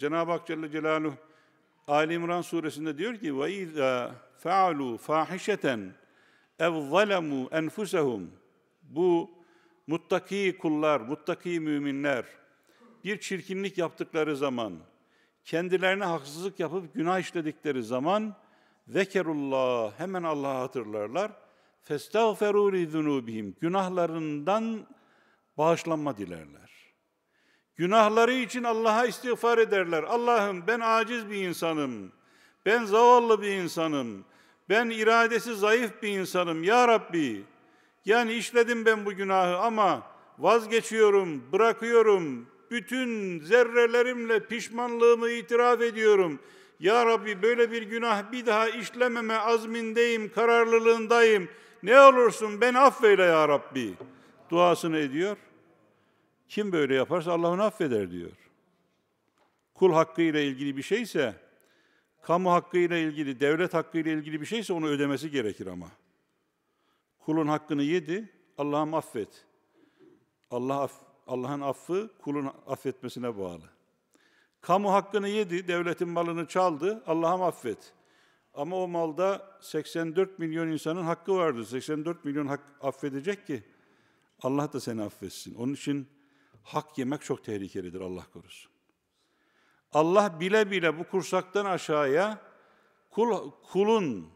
Cenab-ı Hak Celle Celaluhu Ali İmran suresinde diyor ki ve izâ fe'alû fâhişeten ev zalemû enfusehum bu muttaki kullar, muttaki müminler bir çirkinlik yaptıkları zaman, kendilerine haksızlık yapıp günah işledikleri zaman zekerullah hemen Allah'ı hatırlarlar. Festağferû li günahlarından bağışlanma dilerler. Günahları için Allah'a istiğfar ederler. Allah'ım ben aciz bir insanım. Ben zavallı bir insanım. Ben iradesi zayıf bir insanım. Ya Rabbi, yani işledim ben bu günahı ama vazgeçiyorum, bırakıyorum. Bütün zerrelerimle pişmanlığımı itiraf ediyorum. Ya Rabbi böyle bir günah bir daha işlememe azmindeyim, kararlılığındayım. Ne olursun beni affeyle ya Rabbi. Duasını ediyor. Kim böyle yaparsa Allah onu affeder diyor. Kul hakkı ile ilgili bir şeyse, kamu hakkı ile ilgili, devlet hakkı ile ilgili bir şeyse onu ödemesi gerekir ama. Kulun hakkını yedi, Allah'ım affet. Allah Allah'ın affı kulun affetmesine bağlı. Kamu hakkını yedi, devletin malını çaldı, Allah'ım affet. Ama o malda 84 milyon insanın hakkı vardı. 84 milyon hak affedecek ki Allah da seni affetsin. Onun için hak yemek çok tehlikelidir Allah korusun. Allah bile bile bu kursaktan aşağıya kul, kulun,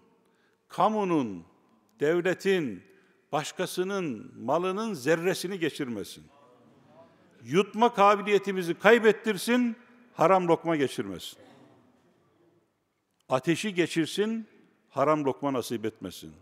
kamunun, devletin, başkasının malının zerresini geçirmesin. Yutma kabiliyetimizi kaybettirsin, haram lokma geçirmesin. Ateşi geçirsin, haram lokma nasip etmesin.